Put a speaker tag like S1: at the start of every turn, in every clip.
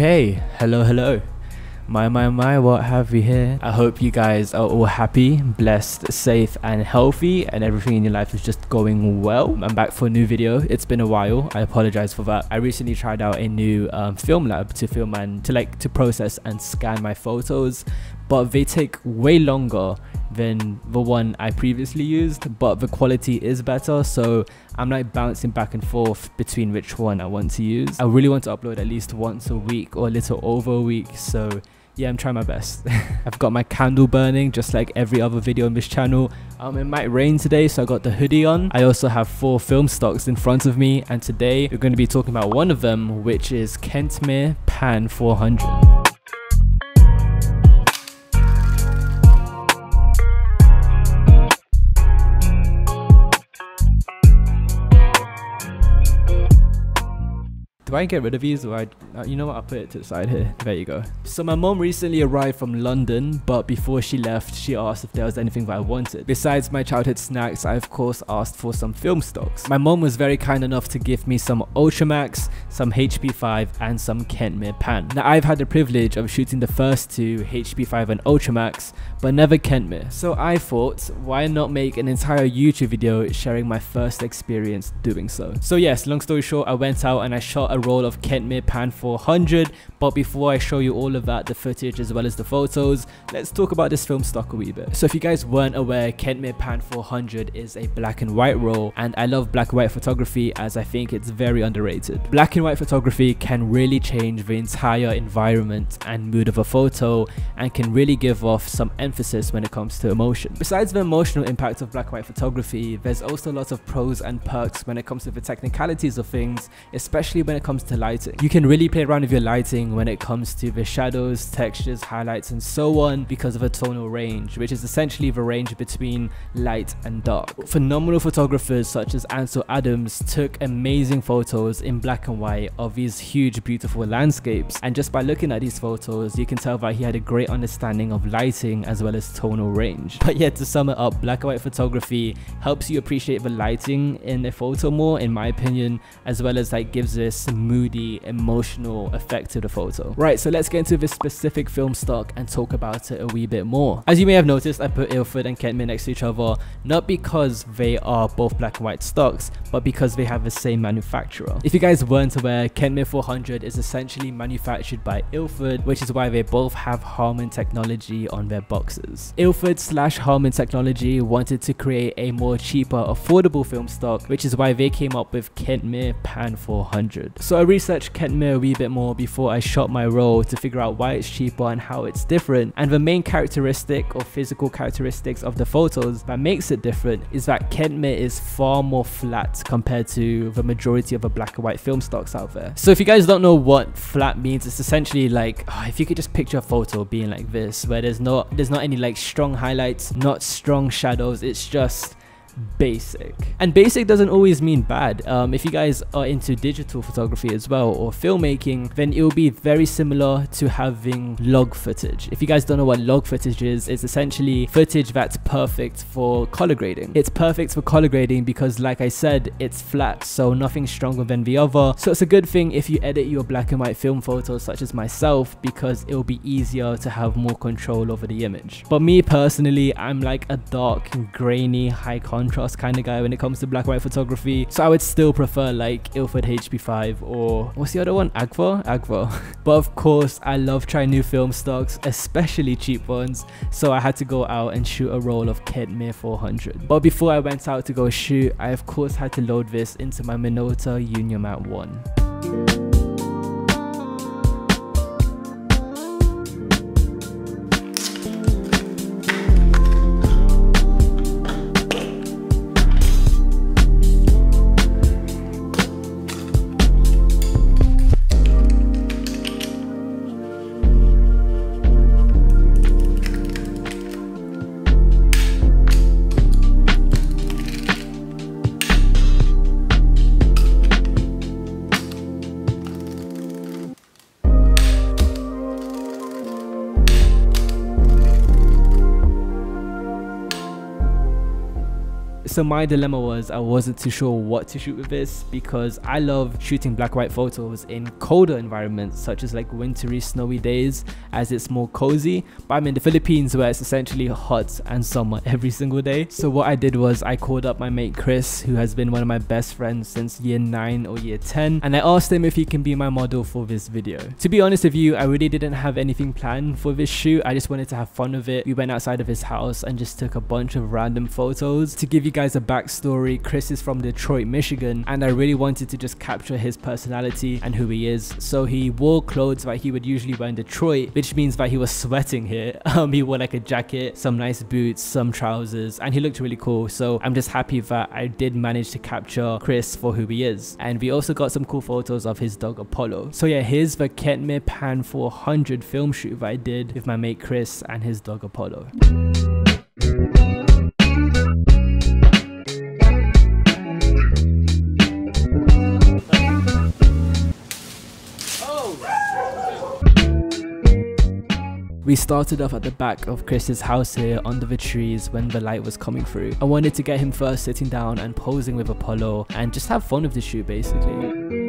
S1: Okay, hello, hello. My, my, my, what have we here? I hope you guys are all happy, blessed, safe, and healthy, and everything in your life is just going well. I'm back for a new video. It's been a while. I apologize for that. I recently tried out a new um, film lab to film and to like to process and scan my photos, but they take way longer than the one I previously used, but the quality is better. So I'm like bouncing back and forth between which one I want to use. I really want to upload at least once a week or a little over a week. So yeah, I'm trying my best. I've got my candle burning just like every other video on this channel. Um, it might rain today, so I got the hoodie on. I also have four film stocks in front of me, and today we're going to be talking about one of them, which is Kentmere Pan 400. Do I get rid of these or I, uh, you know what, I'll put it to the side here. There you go. So my mom recently arrived from London, but before she left, she asked if there was anything that I wanted. Besides my childhood snacks, I of course asked for some film stocks. My mom was very kind enough to give me some Ultramax, some HP5 and some Kentmere Pan. Now I've had the privilege of shooting the first two HP5 and Ultramax, but never Kentmere. So I thought, why not make an entire YouTube video sharing my first experience doing so. So yes, long story short, I went out and I shot a roll of Kentmere Pan 400 but before I show you all of that the footage as well as the photos let's talk about this film stock a wee bit. So if you guys weren't aware Kentmere Pan 400 is a black and white roll and I love black and white photography as I think it's very underrated. Black and white photography can really change the entire environment and mood of a photo and can really give off some emphasis when it comes to emotion. Besides the emotional impact of black and white photography there's also a lot of pros and perks when it comes to the technicalities of things especially when it comes comes to lighting. You can really play around with your lighting when it comes to the shadows, textures, highlights and so on because of a tonal range, which is essentially the range between light and dark. Phenomenal photographers such as Ansel Adams took amazing photos in black and white of these huge beautiful landscapes and just by looking at these photos you can tell that he had a great understanding of lighting as well as tonal range. But yeah to sum it up black and white photography helps you appreciate the lighting in a photo more in my opinion as well as like gives this moody, emotional effect to the photo. Right, so let's get into this specific film stock and talk about it a wee bit more. As you may have noticed, I put Ilford and Kentmere next to each other, not because they are both black and white stocks, but because they have the same manufacturer. If you guys weren't aware, Kentmere 400 is essentially manufactured by Ilford, which is why they both have Harman technology on their boxes. Ilford slash Harman technology wanted to create a more cheaper, affordable film stock, which is why they came up with Kentmere Pan 400. So I researched Kentmere a wee bit more before I shot my roll to figure out why it's cheaper and how it's different. And the main characteristic or physical characteristics of the photos that makes it different is that Kentmere is far more flat compared to the majority of the black and white film stocks out there. So if you guys don't know what flat means, it's essentially like oh, if you could just picture a photo being like this, where there's not there's not any like strong highlights, not strong shadows, it's just basic. And basic doesn't always mean bad. Um, if you guys are into digital photography as well or filmmaking, then it will be very similar to having log footage. If you guys don't know what log footage is, it's essentially footage that's perfect for color grading. It's perfect for color grading because like I said, it's flat, so nothing stronger than the other. So it's a good thing if you edit your black and white film photos such as myself because it'll be easier to have more control over the image. But me personally, I'm like a dark, grainy, high contrast contrast kind of guy when it comes to black and white photography. So I would still prefer like Ilford HP5 or what's the other one? Agfa? Agfa. but of course, I love trying new film stocks, especially cheap ones. So I had to go out and shoot a roll of Kentmere 400. But before I went out to go shoot, I of course had to load this into my Minolta Union 1. So my dilemma was I wasn't too sure what to shoot with this because I love shooting black white photos in colder environments such as like wintry snowy days as it's more cozy but I'm in the Philippines where it's essentially hot and summer every single day so what I did was I called up my mate Chris who has been one of my best friends since year 9 or year 10 and I asked him if he can be my model for this video. To be honest with you I really didn't have anything planned for this shoot I just wanted to have fun with it. We went outside of his house and just took a bunch of random photos. To give you guys a backstory Chris is from Detroit Michigan and I really wanted to just capture his personality and who he is so he wore clothes that he would usually wear in Detroit which means that he was sweating here. Um, he wore like a jacket, some nice boots, some trousers and he looked really cool so I'm just happy that I did manage to capture Chris for who he is and we also got some cool photos of his dog Apollo. So yeah here's the Kentmere Pan 400 film shoot that I did with my mate Chris and his dog Apollo. We started off at the back of Chris's house here under the trees when the light was coming through. I wanted to get him first sitting down and posing with Apollo and just have fun with the shoot basically.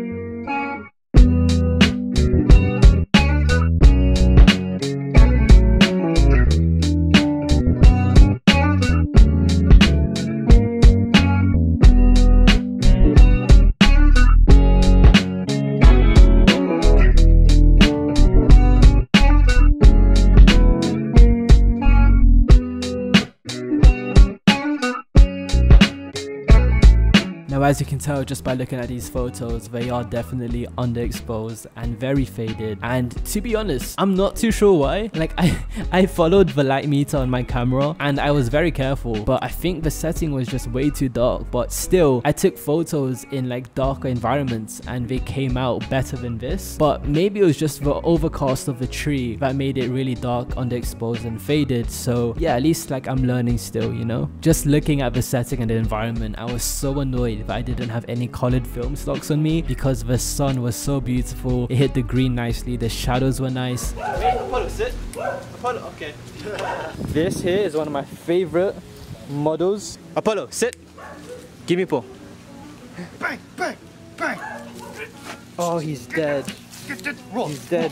S1: As you can tell just by looking at these photos, they are definitely underexposed and very faded. And to be honest, I'm not too sure why. Like I, I followed the light meter on my camera and I was very careful, but I think the setting was just way too dark. But still, I took photos in like darker environments and they came out better than this. But maybe it was just the overcast of the tree that made it really dark, underexposed and faded. So yeah, at least like I'm learning still, you know? Just looking at the setting and the environment, I was so annoyed that didn't have any colored film stocks on me because the sun was so beautiful. It hit the green nicely, the shadows were nice.
S2: Wait, Apollo, sit. Apollo, okay.
S1: This here is one of my favorite models.
S2: Apollo, sit. Give me pull.
S3: Bang, bang, bang.
S1: Oh, he's dead.
S3: Get, get, roll.
S1: He's dead.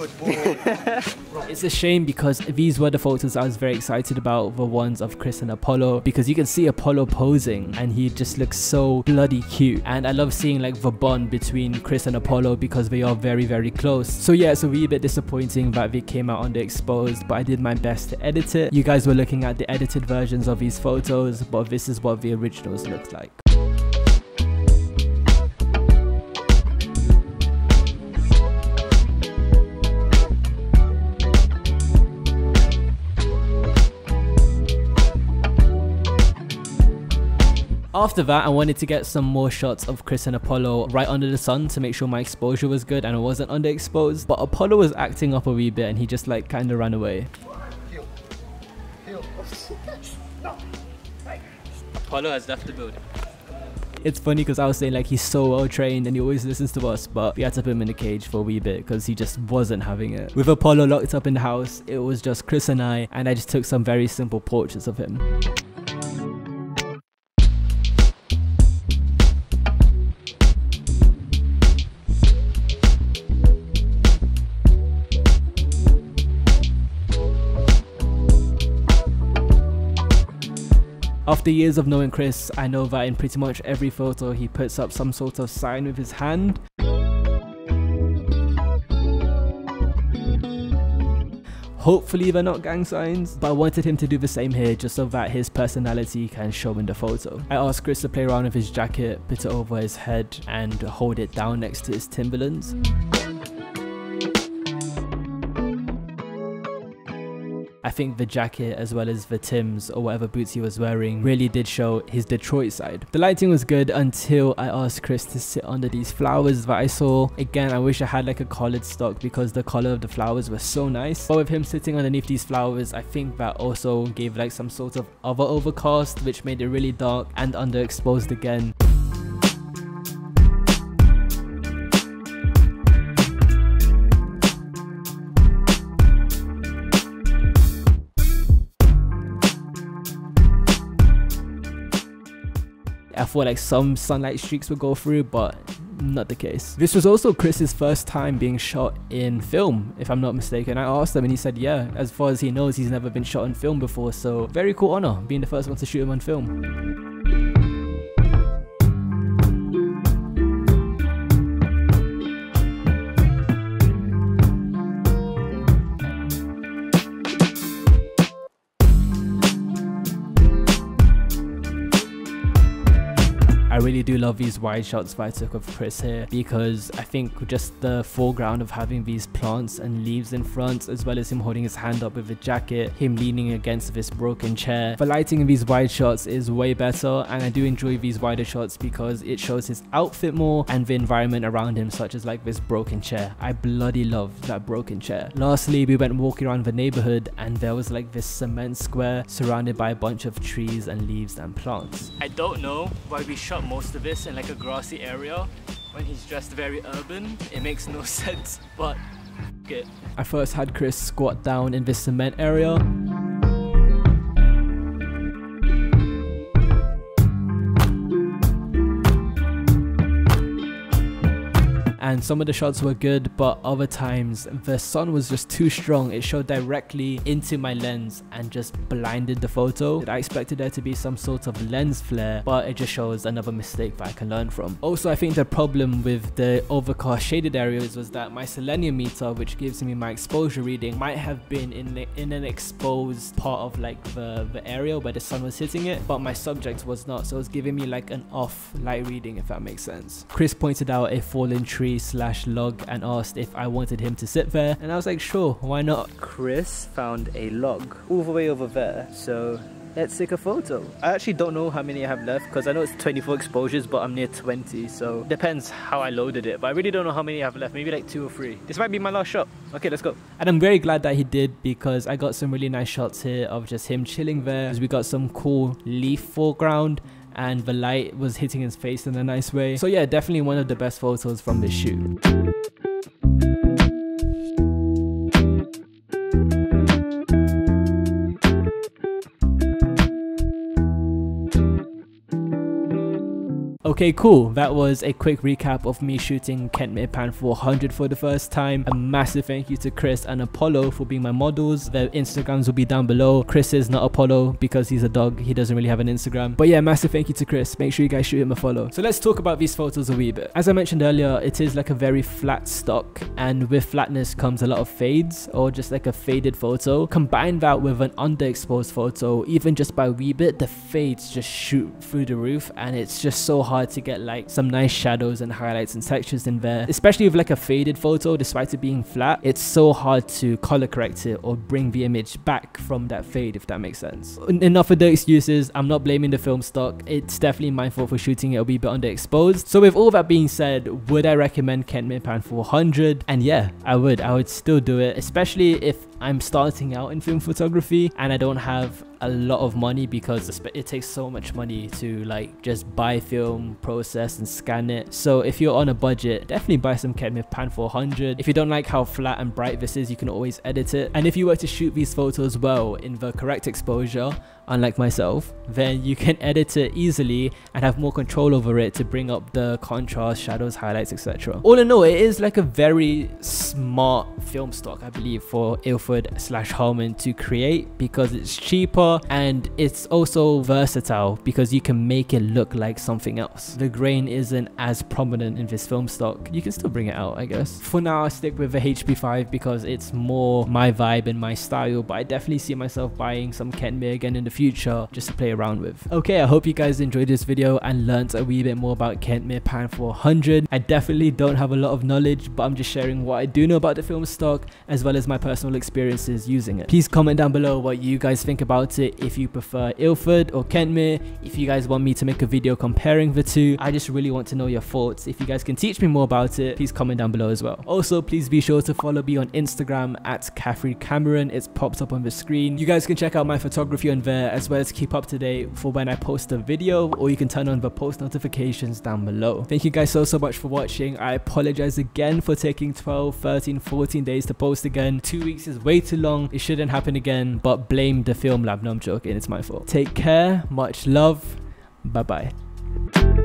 S3: Good boy.
S1: It's a shame because these were the photos I was very excited about, the ones of Chris and Apollo, because you can see Apollo posing and he just looks so bloody cute. And I love seeing like the bond between Chris and Apollo because they are very, very close. So yeah, it's a wee bit disappointing that they came out underexposed, but I did my best to edit it. You guys were looking at the edited versions of these photos, but this is what the originals looked like. After that, I wanted to get some more shots of Chris and Apollo right under the sun to make sure my exposure was good and I wasn't underexposed. But Apollo was acting up a wee bit and he just like kind of ran away.
S3: Heel. Heel.
S2: Apollo has left the building.
S1: It's funny because I was saying like he's so well trained and he always listens to us, but we had to put him in a cage for a wee bit because he just wasn't having it. With Apollo locked up in the house, it was just Chris and I, and I just took some very simple portraits of him. After years of knowing Chris, I know that in pretty much every photo he puts up some sort of sign with his hand. Hopefully they're not gang signs, but I wanted him to do the same here just so that his personality can show in the photo. I asked Chris to play around with his jacket, put it over his head and hold it down next to his Timberlands. I think the jacket as well as the Tims or whatever boots he was wearing really did show his Detroit side. The lighting was good until I asked Chris to sit under these flowers that I saw. Again, I wish I had like a collared stock because the color of the flowers was so nice. But with him sitting underneath these flowers, I think that also gave like some sort of other overcast which made it really dark and underexposed again. Thought like some sunlight streaks would go through, but not the case. This was also Chris's first time being shot in film, if I'm not mistaken. I asked him and he said, yeah, as far as he knows, he's never been shot in film before. So very cool honor being the first one to shoot him on film. Really do love these wide shots that I took of Chris here because I think just the foreground of having these plants and leaves in front as well as him holding his hand up with a jacket, him leaning against this broken chair. The lighting in these wide shots is way better and I do enjoy these wider shots because it shows his outfit more and the environment around him such as like this broken chair. I bloody love that broken chair. Lastly, we went walking around the neighborhood and there was like this cement square surrounded by a bunch of trees and leaves and plants.
S2: I don't know why we shot most of this in like a grassy area when he's dressed very urban. It makes no sense, but it.
S1: I first had Chris squat down in this cement area. And some of the shots were good but other times the sun was just too strong. It showed directly into my lens and just blinded the photo. I expected there to be some sort of lens flare but it just shows another mistake that i can learn from. Also i think the problem with the overcast shaded areas was that my selenium meter which gives me my exposure reading might have been in the, in an exposed part of like the, the area where the sun was hitting it but my subject was not. So it was giving me like an off light reading if that makes sense. Chris pointed out a fallen tree slash log and asked if I wanted him to sit there. And I was like sure why not?
S2: Chris found a log all the way over there. So let's take a photo. I actually don't know how many I have left because I know it's 24 exposures but I'm near 20 so depends how I loaded it. But I really don't know how many I have left. Maybe like two or three. This might be my last shot. Okay let's go.
S1: And I'm very glad that he did because I got some really nice shots here of just him chilling there because we got some cool leaf foreground and the light was hitting his face in a nice way. So yeah, definitely one of the best photos from this shoot. Okay, cool. That was a quick recap of me shooting Kent Pan 400 for the first time. A massive thank you to Chris and Apollo for being my models. Their Instagrams will be down below. Chris is not Apollo because he's a dog. He doesn't really have an Instagram. But yeah, massive thank you to Chris. Make sure you guys shoot him a follow. So let's talk about these photos a wee bit. As I mentioned earlier, it is like a very flat stock and with flatness comes a lot of fades or just like a faded photo. Combine that with an underexposed photo, even just by a wee bit, the fades just shoot through the roof and it's just so hard to get like some nice shadows and highlights and textures in there. Especially with like a faded photo despite it being flat it's so hard to color correct it or bring the image back from that fade if that makes sense. Enough of the excuses. I'm not blaming the film stock. It's definitely my fault for shooting it'll be a bit underexposed. So with all that being said would i recommend kent Pan 400 and yeah i would. I would still do it especially if i'm starting out in film photography and i don't have a lot of money because it takes so much money to like just buy film, process and scan it. So if you're on a budget, definitely buy some Kentmere Pan 400. If you don't like how flat and bright this is, you can always edit it. And if you were to shoot these photos well in the correct exposure, unlike myself, then you can edit it easily and have more control over it to bring up the contrast, shadows, highlights, etc. All in all, it is like a very smart film stock, I believe, for Ilford slash Harman to create because it's cheaper and it's also versatile because you can make it look like something else. The grain isn't as prominent in this film stock. You can still bring it out, I guess. For now, I'll stick with the HP5 because it's more my vibe and my style, but I definitely see myself buying some Kentmere again in the future just to play around with. Okay, I hope you guys enjoyed this video and learnt a wee bit more about Kentmere Pan 400. I definitely don't have a lot of knowledge, but I'm just sharing what I do know about the film stock as well as my personal experiences using it. Please comment down below what you guys think about it if you prefer Ilford or Kentmere, if you guys want me to make a video comparing the two. I just really want to know your thoughts. If you guys can teach me more about it, please comment down below as well. Also, please be sure to follow me on Instagram at Caffrey Cameron. It's popped up on the screen. You guys can check out my photography on there Uh, as well as keep up to date for when I post a video or you can turn on the post notifications down below. Thank you guys so so much for watching. I apologize again for taking 12, 13, 14 days to post again. Two weeks is way too long. It shouldn't happen again, but blame the film lab. No, I'm joking. It's my fault. Take care. Much love. Bye. Bye.